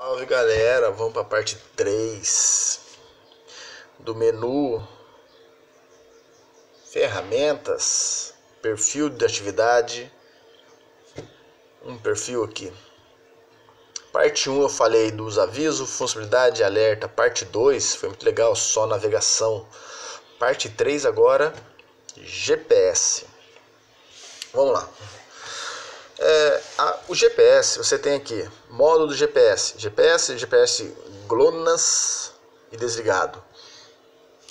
Salve galera, vamos para a parte 3 do menu ferramentas, perfil de atividade, um perfil aqui. Parte 1 eu falei dos avisos, funcionalidade, alerta. Parte 2 foi muito legal, só navegação. Parte 3 agora, GPS. Vamos lá. É, a, o GPS, você tem aqui, modo do GPS, GPS, GPS GLONASS e desligado.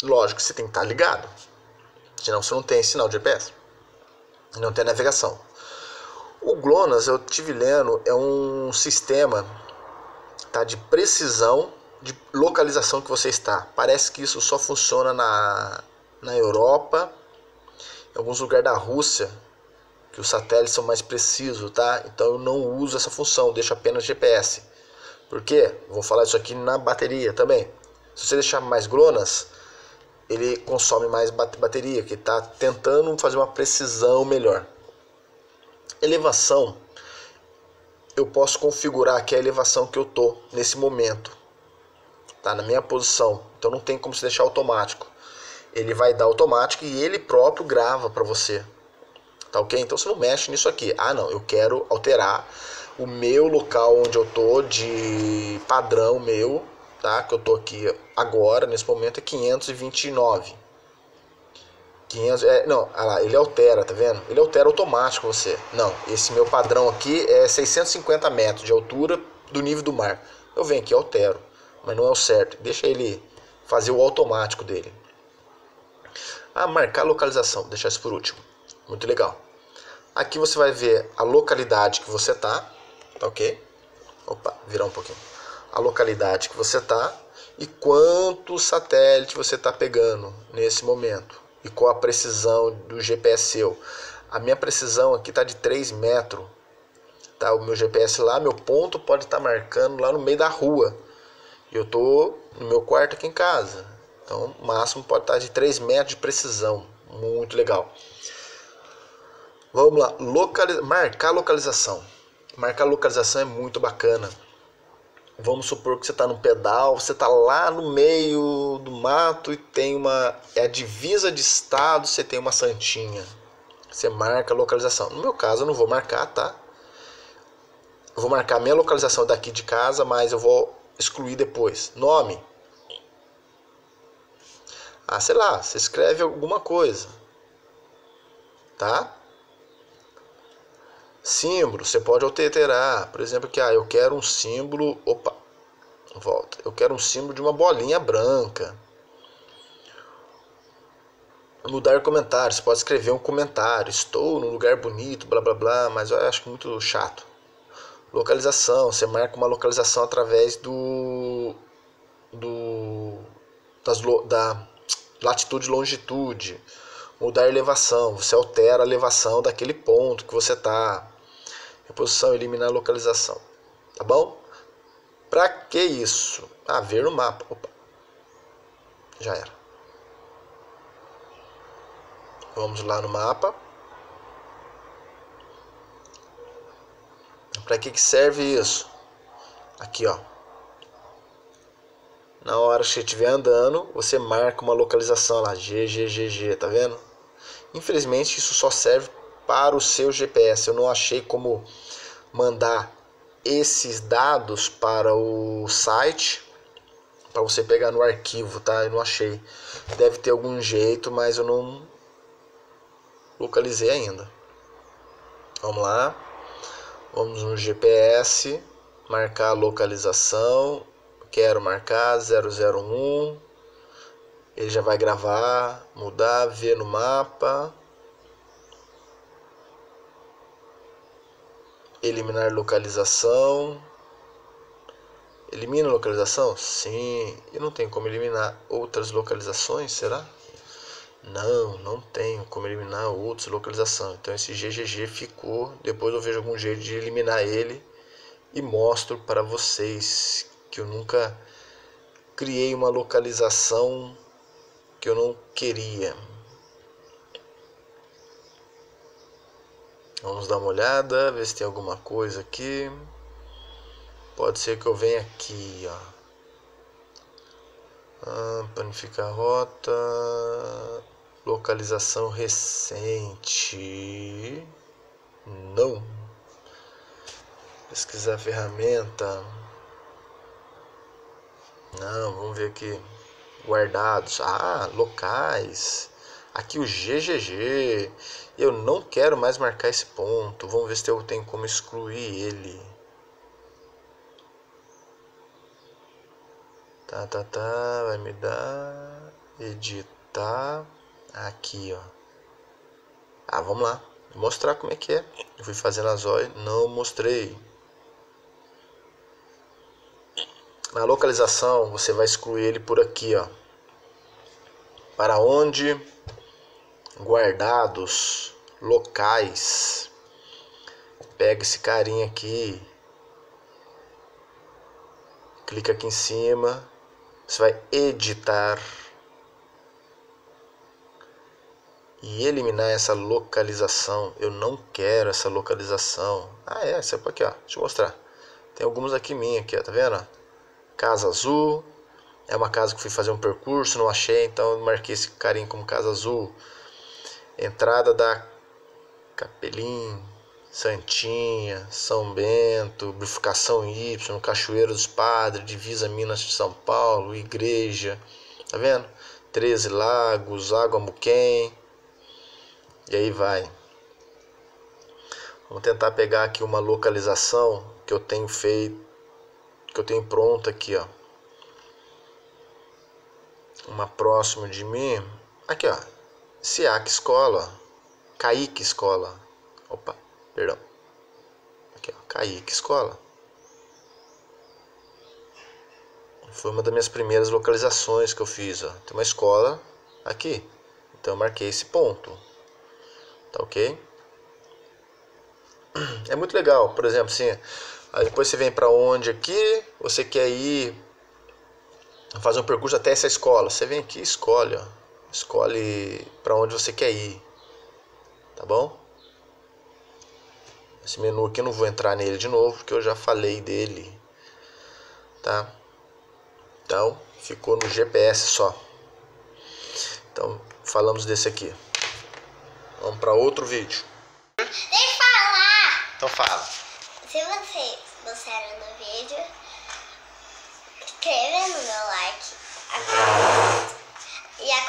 Lógico você tem que estar ligado, senão você não tem sinal de GPS, não tem navegação. O GLONASS, eu tive lendo, é um sistema tá, de precisão de localização que você está. Parece que isso só funciona na, na Europa, em alguns lugares da Rússia, que os satélites são mais precisos, tá? Então eu não uso essa função, deixo apenas GPS. Por quê? Vou falar isso aqui na bateria também. Se você deixar mais GLONASS, ele consome mais bateria, que está tentando fazer uma precisão melhor. Elevação, eu posso configurar aqui a elevação que eu tô nesse momento, tá? Na minha posição. Então não tem como se deixar automático. Ele vai dar automático e ele próprio grava para você. Tá ok? Então você não mexe nisso aqui. Ah, não, eu quero alterar o meu local onde eu tô de padrão meu, tá? Que eu tô aqui agora, nesse momento é 529. 500, é, não, ah lá, ele altera, tá vendo? Ele altera automático você. Não, esse meu padrão aqui é 650 metros de altura do nível do mar. Eu venho aqui altero, mas não é o certo. Deixa ele fazer o automático dele. Ah, marcar localização, deixar isso por último. Muito legal. Aqui você vai ver a localidade que você tá, tá ok? Opa, virar um pouquinho. A localidade que você tá e quanto satélite você está pegando nesse momento e qual a precisão do GPS seu. A minha precisão aqui está de 3 metros. Tá? O meu GPS lá, meu ponto pode estar tá marcando lá no meio da rua. Eu tô no meu quarto aqui em casa. Então, o máximo pode estar tá de 3 metros de precisão. Muito legal. Vamos lá, localiz... marcar localização. Marcar localização é muito bacana. Vamos supor que você está no pedal, você está lá no meio do mato e tem uma. É a divisa de estado, você tem uma santinha. Você marca a localização. No meu caso, eu não vou marcar, tá? Eu vou marcar a minha localização daqui de casa, mas eu vou excluir depois. Nome. Ah, sei lá, você escreve alguma coisa. Tá? Símbolo, você pode alterar. Por exemplo, que ah, eu quero um símbolo. Opa, volta. Eu quero um símbolo de uma bolinha branca. Mudar comentário. Você pode escrever um comentário. Estou num lugar bonito, blá blá blá. Mas eu acho muito chato. Localização. Você marca uma localização através do. do das, da latitude e longitude. Mudar elevação. Você altera a elevação daquele ponto que você está Reposição, eliminar a localização. Tá bom? Para que isso? Ah, ver no mapa. Opa. Já era. Vamos lá no mapa. Para que, que serve isso? Aqui, ó. Na hora que você estiver andando, você marca uma localização lá, GGGG, tá vendo? Infelizmente, isso só serve para o seu GPS. Eu não achei como mandar esses dados para o site para você pegar no arquivo, tá? Eu não achei. Deve ter algum jeito, mas eu não localizei ainda. Vamos lá. Vamos no GPS, marcar a localização. Quero marcar 001. Ele já vai gravar, mudar, ver no mapa. Eliminar localização. Elimina localização? Sim. E não tem como eliminar outras localizações, será? Não, não tenho como eliminar outras localizações. Então esse GGG ficou. Depois eu vejo algum jeito de eliminar ele e mostro para vocês que eu nunca criei uma localização que eu não queria. Vamos dar uma olhada, ver se tem alguma coisa aqui. Pode ser que eu venha aqui, ó. Ah, planificar rota. Localização recente. Não. Pesquisar ferramenta. Não, vamos ver aqui. Guardados. Ah, locais. Aqui o GGG. Eu não quero mais marcar esse ponto. Vamos ver se eu tenho como excluir ele. Tá, tá, tá. Vai me dar. Editar. Aqui, ó. Ah, vamos lá. Vou mostrar como é que é. Eu fui fazendo as olhas. Não mostrei. Na localização, você vai excluir ele por aqui, ó. Para onde guardados locais. Pega esse carinha aqui. Clica aqui em cima. Você vai editar e eliminar essa localização. Eu não quero essa localização. Ah, é, essa aqui, ó. Deixa eu mostrar. Tem alguns aqui minha aqui, ó, tá vendo? Casa Azul. É uma casa que fui fazer um percurso, não achei, então marquei esse carinho como Casa Azul. Entrada da Capelim, Santinha, São Bento, Bifurcação Y, Cachoeiro dos Padres, Divisa Minas de São Paulo, Igreja, tá vendo? 13 Lagos, Água Muquem, e aí vai. Vamos tentar pegar aqui uma localização que eu tenho feito, que eu tenho pronta aqui, ó. Uma próxima de mim. Aqui, ó. SIAC Escola. Kaique Escola. Opa, perdão. Aqui, ó. Kaique Escola. Foi uma das minhas primeiras localizações que eu fiz, ó. Tem uma escola aqui. Então eu marquei esse ponto. Tá ok? É muito legal, por exemplo, assim, aí depois você vem para onde aqui, você quer ir fazer um percurso até essa escola. Você vem aqui e escolhe, ó. Escolhe para onde você quer ir, tá bom? Esse menu aqui eu não vou entrar nele de novo, porque eu já falei dele, tá? Então, ficou no GPS só. Então, falamos desse aqui. Vamos para outro vídeo. Deixa eu falar! Então fala. Se vocês gostaram do vídeo,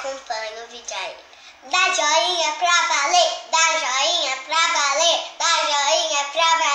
acompanha o vídeo aí. Dá joinha pra valer, dá joinha pra valer, dá joinha pra valer.